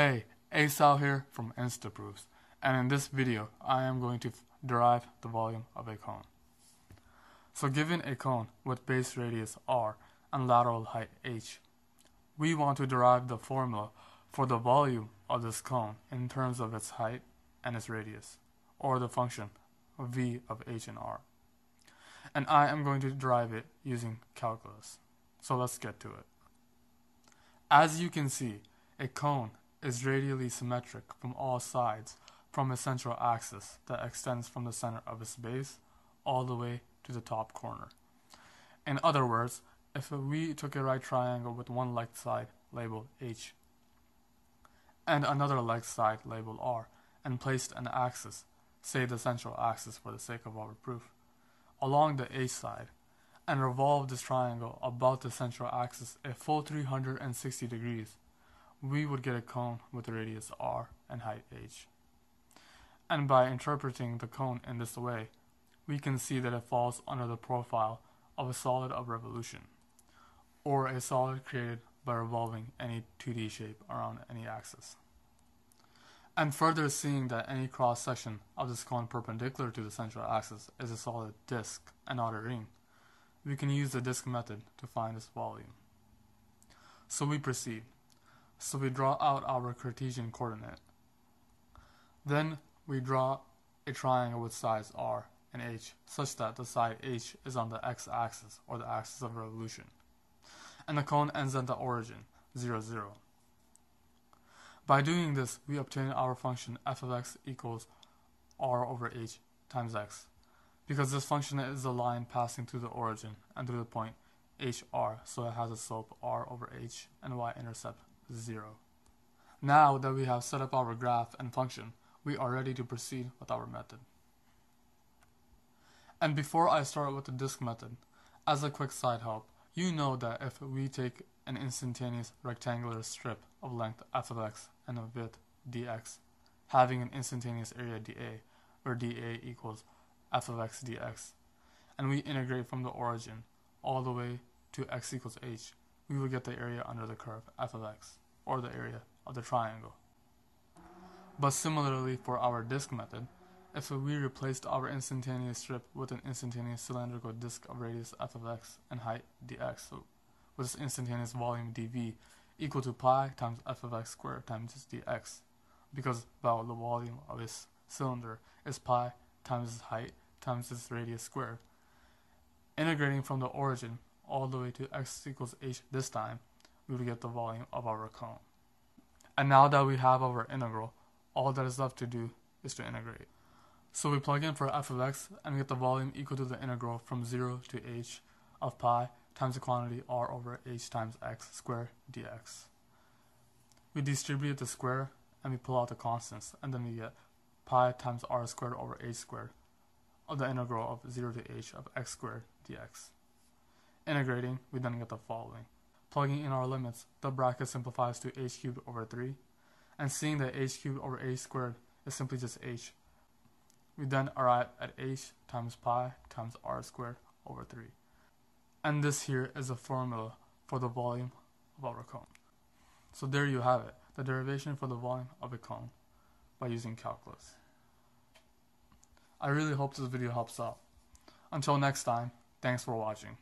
Hey, Asal here from Instaproofs, and in this video I am going to derive the volume of a cone. So given a cone with base radius r and lateral height h, we want to derive the formula for the volume of this cone in terms of its height and its radius, or the function v of h and r. And I am going to derive it using calculus. So let's get to it. As you can see, a cone is radially symmetric from all sides from a central axis that extends from the center of its base all the way to the top corner. In other words, if we took a right triangle with one length side labeled H and another length side labeled R and placed an axis, say the central axis for the sake of our proof, along the H side and revolve this triangle about the central axis a full 360 degrees, we would get a cone with radius r and height h. And by interpreting the cone in this way, we can see that it falls under the profile of a solid of revolution, or a solid created by revolving any 2D shape around any axis. And further seeing that any cross section of this cone perpendicular to the central axis is a solid disk and not a ring, we can use the disk method to find its volume. So we proceed. So we draw out our Cartesian coordinate. Then we draw a triangle with sides r and h such that the side h is on the x-axis or the axis of revolution. And the cone ends at the origin, 0, 0. By doing this, we obtain our function f of x equals r over h times x, because this function is a line passing through the origin and through the point hr, so it has a slope r over h and y-intercept 0. Now that we have set up our graph and function, we are ready to proceed with our method. And before I start with the disk method, as a quick side help, you know that if we take an instantaneous rectangular strip of length f of x and of width dx, having an instantaneous area dA, where dA equals f of x dx, and we integrate from the origin all the way to x equals h, we will get the area under the curve f of x, or the area of the triangle. But similarly for our disk method, if we replaced our instantaneous strip with an instantaneous cylindrical disk of radius f of x and height dx, so with this instantaneous volume dv equal to pi times f of x squared times dx, because well, the volume of this cylinder is pi times its height times its radius squared. Integrating from the origin, all the way to x equals h this time, we will get the volume of our cone. And now that we have our integral, all that is left to do is to integrate. So we plug in for f of x and get the volume equal to the integral from 0 to h of pi times the quantity r over h times x squared dx. We distribute the square and we pull out the constants and then we get pi times r squared over h squared of the integral of 0 to h of x squared dx. Integrating, we then get the following. Plugging in our limits, the bracket simplifies to h cubed over 3, and seeing that h cubed over h squared is simply just h, we then arrive at h times pi times r squared over 3. And this here is a formula for the volume of our cone. So there you have it, the derivation for the volume of a cone by using calculus. I really hope this video helps out. Until next time, thanks for watching.